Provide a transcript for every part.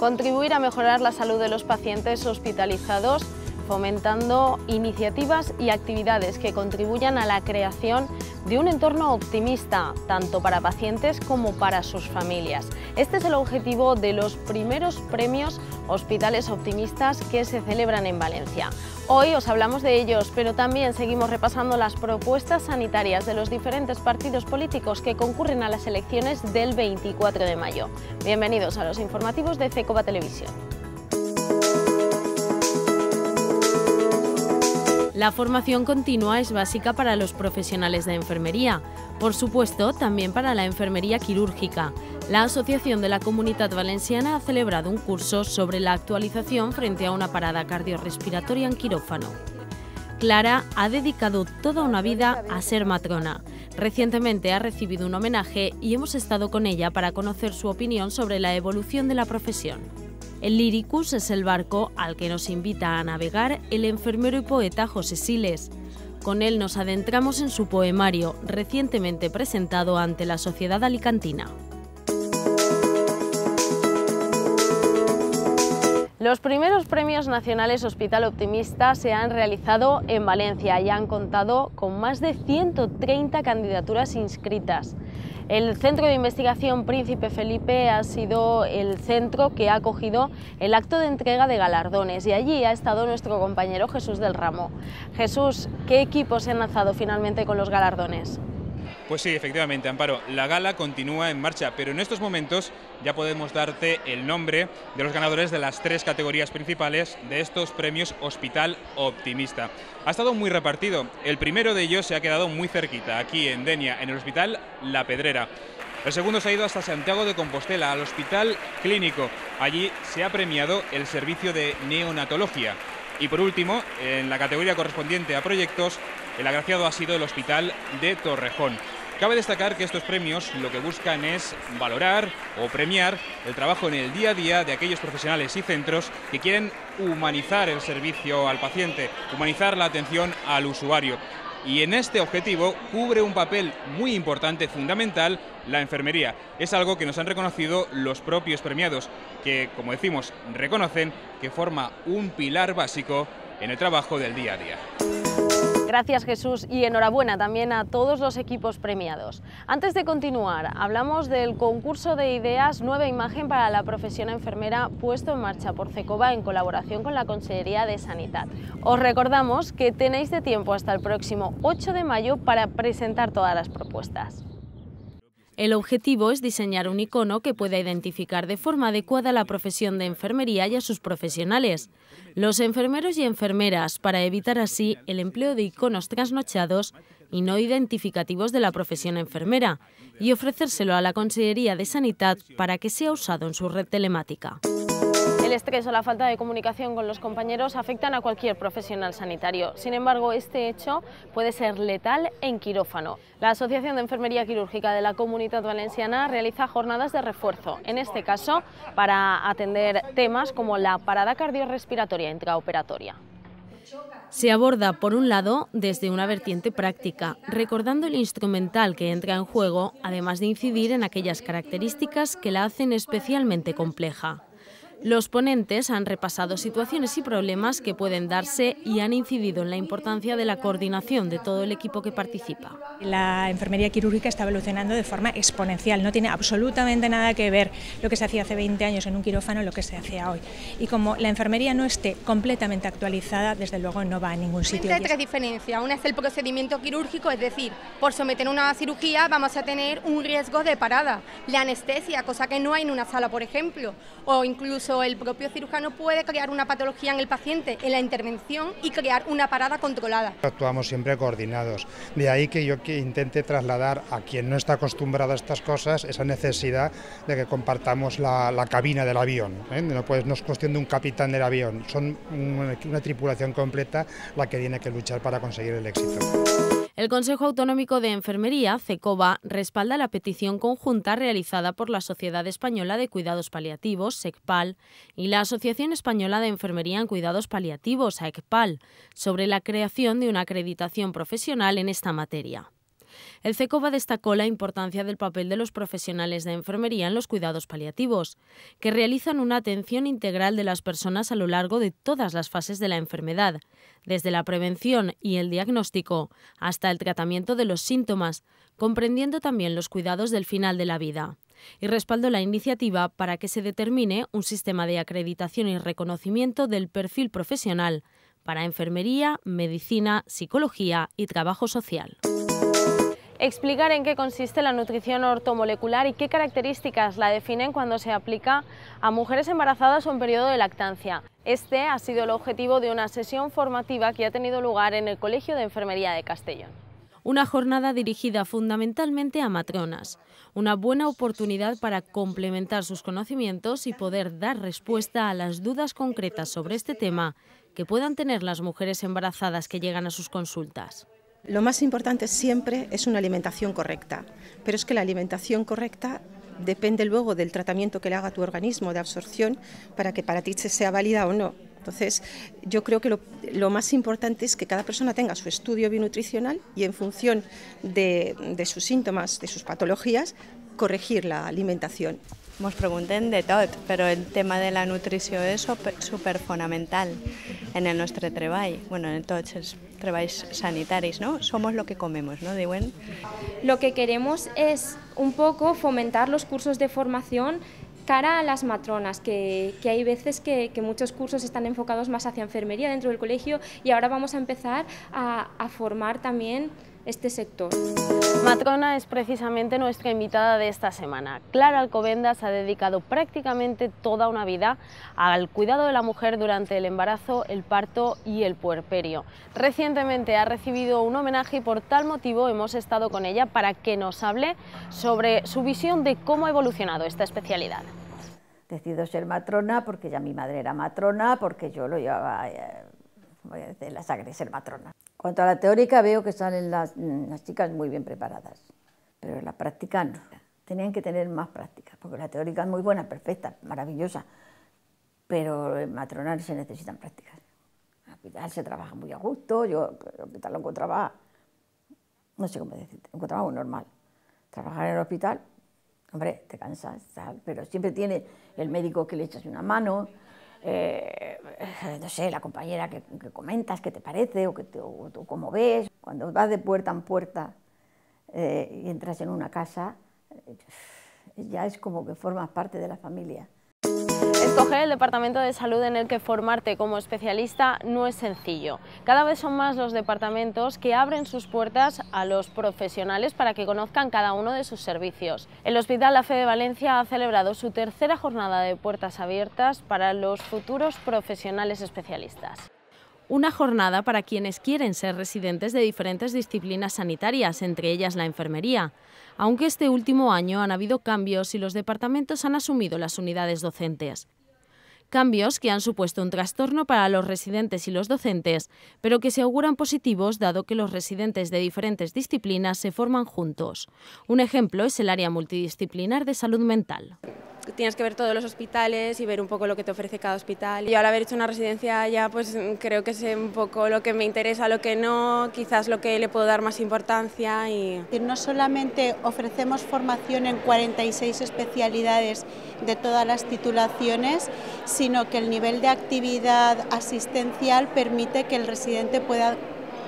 contribuir a mejorar la salud de los pacientes hospitalizados fomentando iniciativas y actividades que contribuyan a la creación de un entorno optimista, tanto para pacientes como para sus familias. Este es el objetivo de los primeros premios Hospitales Optimistas que se celebran en Valencia. Hoy os hablamos de ellos, pero también seguimos repasando las propuestas sanitarias de los diferentes partidos políticos que concurren a las elecciones del 24 de mayo. Bienvenidos a los informativos de CECOBA Televisión. La formación continua es básica para los profesionales de enfermería, por supuesto también para la enfermería quirúrgica. La Asociación de la Comunidad Valenciana ha celebrado un curso sobre la actualización frente a una parada cardiorrespiratoria en quirófano. Clara ha dedicado toda una vida a ser matrona. Recientemente ha recibido un homenaje y hemos estado con ella para conocer su opinión sobre la evolución de la profesión. El Lyricus es el barco al que nos invita a navegar el enfermero y poeta José Siles. Con él nos adentramos en su poemario, recientemente presentado ante la Sociedad Alicantina. Los primeros premios nacionales Hospital Optimista se han realizado en Valencia y han contado con más de 130 candidaturas inscritas. El Centro de Investigación Príncipe Felipe ha sido el centro que ha acogido el acto de entrega de galardones y allí ha estado nuestro compañero Jesús del Ramo. Jesús, ¿qué equipos se han lanzado finalmente con los galardones? Pues sí, efectivamente, Amparo, la gala continúa en marcha, pero en estos momentos ya podemos darte el nombre de los ganadores de las tres categorías principales de estos premios Hospital Optimista. Ha estado muy repartido, el primero de ellos se ha quedado muy cerquita, aquí en Denia, en el Hospital La Pedrera. El segundo se ha ido hasta Santiago de Compostela, al Hospital Clínico. Allí se ha premiado el servicio de neonatología. Y por último, en la categoría correspondiente a proyectos, el agraciado ha sido el Hospital de Torrejón. Cabe destacar que estos premios lo que buscan es valorar o premiar el trabajo en el día a día de aquellos profesionales y centros que quieren humanizar el servicio al paciente, humanizar la atención al usuario. Y en este objetivo cubre un papel muy importante, fundamental, la enfermería. Es algo que nos han reconocido los propios premiados, que, como decimos, reconocen que forma un pilar básico en el trabajo del día a día. Gracias Jesús y enhorabuena también a todos los equipos premiados. Antes de continuar, hablamos del concurso de ideas Nueva Imagen para la profesión enfermera puesto en marcha por CECOBA en colaboración con la Consellería de Sanidad. Os recordamos que tenéis de tiempo hasta el próximo 8 de mayo para presentar todas las propuestas. El objetivo es diseñar un icono que pueda identificar de forma adecuada la profesión de enfermería y a sus profesionales, los enfermeros y enfermeras, para evitar así el empleo de iconos trasnochados y no identificativos de la profesión enfermera, y ofrecérselo a la Consellería de Sanidad para que sea usado en su red telemática. El estrés o la falta de comunicación con los compañeros afectan a cualquier profesional sanitario. Sin embargo, este hecho puede ser letal en quirófano. La Asociación de Enfermería Quirúrgica de la Comunidad Valenciana realiza jornadas de refuerzo, en este caso para atender temas como la parada cardiorrespiratoria intraoperatoria. Se aborda, por un lado, desde una vertiente práctica, recordando el instrumental que entra en juego, además de incidir en aquellas características que la hacen especialmente compleja. Los ponentes han repasado situaciones y problemas que pueden darse y han incidido en la importancia de la coordinación de todo el equipo que participa. La enfermería quirúrgica está evolucionando de forma exponencial, no tiene absolutamente nada que ver lo que se hacía hace 20 años en un quirófano lo que se hace hoy. Y como la enfermería no esté completamente actualizada, desde luego no va a ningún sitio. Hay tres diferencias. Una es el procedimiento quirúrgico, es decir, por someter una cirugía vamos a tener un riesgo de parada. La anestesia, cosa que no hay en una sala, por ejemplo, o incluso el propio cirujano puede crear una patología en el paciente en la intervención y crear una parada controlada. Actuamos siempre coordinados. De ahí que yo intente trasladar a quien no está acostumbrado a estas cosas esa necesidad de que compartamos la, cabina del avión. ¿eh? Pues, no es cuestión de un capitán del avión, son una tripulación completa la que tiene que luchar para conseguir el éxito. El Consejo Autonómico de Enfermería, CECOBA, respalda la petición conjunta realizada por la Sociedad Española de Cuidados Paliativos, SECPAL, y la Asociación Española de Enfermería en Cuidados Paliativos, AECPAL, sobre la creación de una acreditación profesional en esta materia. El CECOVA destacó la importancia del papel de los profesionales de enfermería en los cuidados paliativos, que realizan una atención integral de las personas a lo largo de todas las fases de la enfermedad, desde la prevención y el diagnóstico hasta el tratamiento de los síntomas, comprendiendo también los cuidados del final de la vida y respaldó la iniciativa para que se determine un sistema de acreditación y reconocimiento del perfil profesional para enfermería, medicina, psicología y trabajo social. Explicar en qué consiste la nutrición ortomolecular y qué características la definen cuando se aplica a mujeres embarazadas o en periodo de lactancia. Este ha sido el objetivo de una sesión formativa que ha tenido lugar en el Colegio de Enfermería de Castellón una jornada dirigida fundamentalmente a matronas, una buena oportunidad para complementar sus conocimientos y poder dar respuesta a las dudas concretas sobre este tema que puedan tener las mujeres embarazadas que llegan a sus consultas. Lo más importante siempre es una alimentación correcta, pero es que la alimentación correcta depende luego del tratamiento que le haga tu organismo de absorción para que para ti sea válida o no. Entonces, yo creo que lo, más importante es que cada persona tenga su estudio bionutricional y en función de, sus síntomas, de sus patologías, corregir la alimentación. Nos pregunten de todo, pero el tema de la nutrición es súper fundamental en el nuestro trabajo, bueno, en todos los trabajos sanitarios, ¿no? Somos lo que comemos, ¿no? Diuen? Lo que queremos es un poco fomentar los cursos de formación cara a las matronas, que, hay veces que, muchos cursos están enfocados más hacia enfermería dentro del colegio y ahora vamos a empezar a, formar también este sector. Matrona es precisamente nuestra invitada de esta semana. Clara Alcobendas ha dedicado prácticamente toda una vida al cuidado de la mujer durante el embarazo, el parto y el puerperio. Recientemente ha recibido un homenaje y por tal motivo hemos estado con ella para que nos hable sobre su visión de cómo ha evolucionado esta especialidad decido ser matrona porque ya mi madre era matrona, porque yo lo llevaba eh, de la sangre ser matrona. Cuanto a la teórica veo que salen las, las chicas muy bien preparadas, pero la práctica no. Tenían que tener más práctica, porque la teórica es muy buena, perfecta, maravillosa, pero en matronal se necesitan prácticas. En el hospital se trabaja muy a gusto, yo en el hospital lo encontraba, no sé cómo decirte, encontraba normal. Trabajar en el hospital Hombre, te cansas, pero siempre tiene el médico que le echas una mano, eh, no sé, la compañera que, comentas qué te parece o, que cómo ves. Cuando vas de puerta en puerta eh, y entras en una casa, eh, ya es como que formas parte de la familia. Escoger el departamento de salud en el que formarte como especialista no es sencillo. Cada vez son más los departamentos que abren sus puertas a los profesionales para que conozcan cada uno de sus servicios. El Hospital La Fe de Valencia ha celebrado su tercera jornada de puertas abiertas para los futuros profesionales especialistas una jornada para quienes quieren ser residentes de diferentes disciplinas sanitarias, entre ellas la enfermería. Aunque este último año han habido cambios y los departamentos han asumido las unidades docentes. Cambios que han supuesto un trastorno para los residentes y los docentes, pero que se auguran positivos dado que los residentes de diferentes disciplinas se forman juntos. Un ejemplo es el área multidisciplinar de salud mental tienes que ver todos los hospitales y ver un poco lo que te ofrece cada hospital. Y al haber hecho una residencia ya pues creo que sé un poco lo que me interesa, lo que no, quizás lo que le puedo dar más importancia. Y... No solamente ofrecemos formación en 46 especialidades de todas las titulaciones, sino que el nivel de actividad asistencial permite que el residente pueda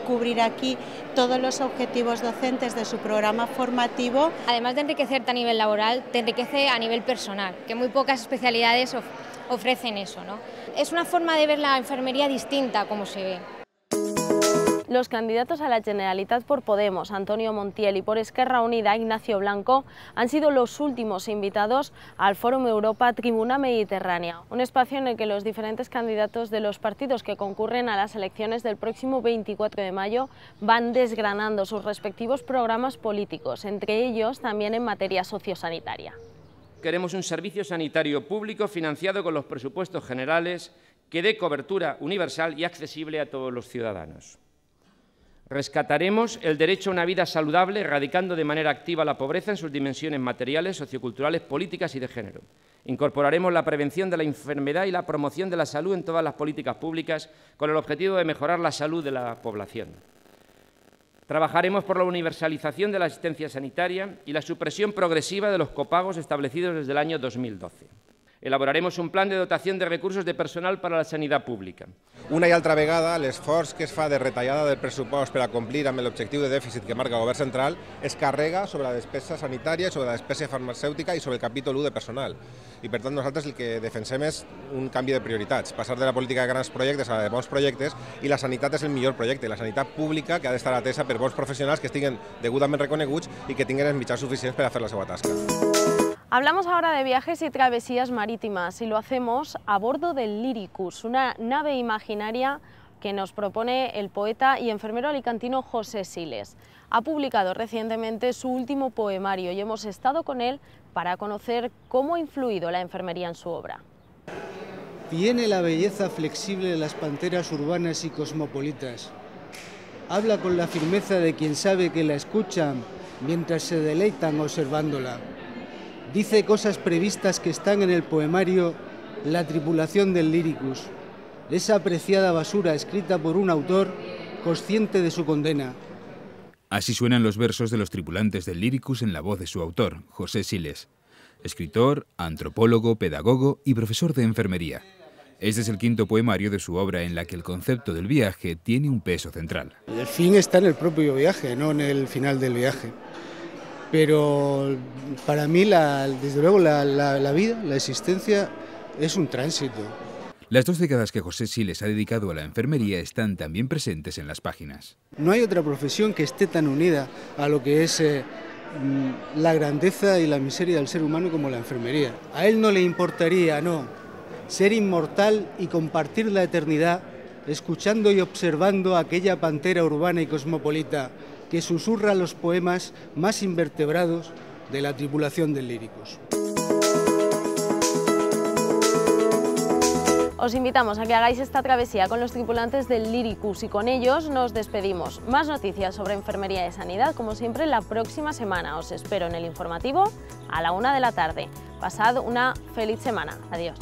cubrir aquí todos los objetivos docentes de su programa formativo. Además de enriquecerte a nivel laboral, te enriquece a nivel personal, que muy pocas especialidades ofrecen eso. ¿no? Es una forma de ver la enfermería distinta como se ve. Los candidatos a la Generalitat por Podemos, Antonio Montiel, y por Esquerra Unida, Ignacio Blanco, han sido los últimos invitados al Fórum Europa Tribuna Mediterránea, un espacio en el que los diferentes candidatos de los partidos que concurren a las elecciones del próximo 24 de mayo van desgranando sus respectivos programas políticos, entre ellos también en materia sociosanitaria. Queremos un servicio sanitario público financiado con los presupuestos generales que dé cobertura universal y accesible a todos los ciudadanos. Rescataremos el derecho a una vida saludable, erradicando de manera activa la pobreza en sus dimensiones materiales, socioculturales, políticas y de género. Incorporaremos la prevención de la enfermedad y la promoción de la salud en todas las políticas públicas con el objetivo de mejorar la salud de la población. Trabajaremos por la universalización de la asistencia sanitaria y la supresión progresiva de los copagos establecidos desde el año 2012. Elaboraremos un plan de dotación de recursos de personal para la sanidad pública. Una i altra vegada, l'esforç que es fa de retallada del pressupost per a complir amb l'objectiu de dèficit que marca el govern central es carrega sobre la despesa sanitària, sobre la despesa farmacèutica i sobre el capítol 1 de personal. I per tant nosaltres el que defensem és un canvi de prioritats, passar de la política de grans projectes a la de bons projectes i la sanitat és el millor projecte, la sanitat pública que ha d'estar atesa per bons professionals que estiguen degudament reconeguts i que tinguin els mitjans suficients per a fer la seva tasca. Hablamos ahora de viajes y travesías marítimas y lo hacemos a bordo del Lyricus, una nave imaginaria que nos propone el poeta y enfermero alicantino José Siles. Ha publicado recientemente su último poemario y hemos estado con él para conocer cómo ha influido la enfermería en su obra. Tiene la belleza flexible de las panteras urbanas y cosmopolitas. Habla con la firmeza de quien sabe que la escuchan mientras se deleitan observándola. Dice cosas previstas que están en el poemario La tripulación del Lyricus, esa apreciada basura escrita por un autor consciente de su condena. Así suenan los versos de los tripulantes del Lyricus en la voz de su autor, José Siles, escritor, antropólogo, pedagogo y profesor de enfermería. Este es el quinto poemario de su obra en la que el concepto del viaje tiene un peso central. El fin está en el propio viaje, no en el final del viaje pero para mí, la, desde luego, la, la, la, vida, la existencia, es un tránsito. Las dos décadas que José Siles ha dedicado a la enfermería están también presentes en las páginas. No hay otra profesión que esté tan unida a lo que es eh, la grandeza y la miseria del ser humano como la enfermería. A él no le importaría, no, ser inmortal y compartir la eternidad escuchando y observando aquella pantera urbana y cosmopolita que susurra los poemas más invertebrados de la tripulación del Líricos. Os invitamos a que hagáis esta travesía con los tripulantes del Lyricus y con ellos nos despedimos. Más noticias sobre enfermería y sanidad, como siempre, la próxima semana. Os espero en el informativo a la una de la tarde. Pasad una feliz semana. Adiós.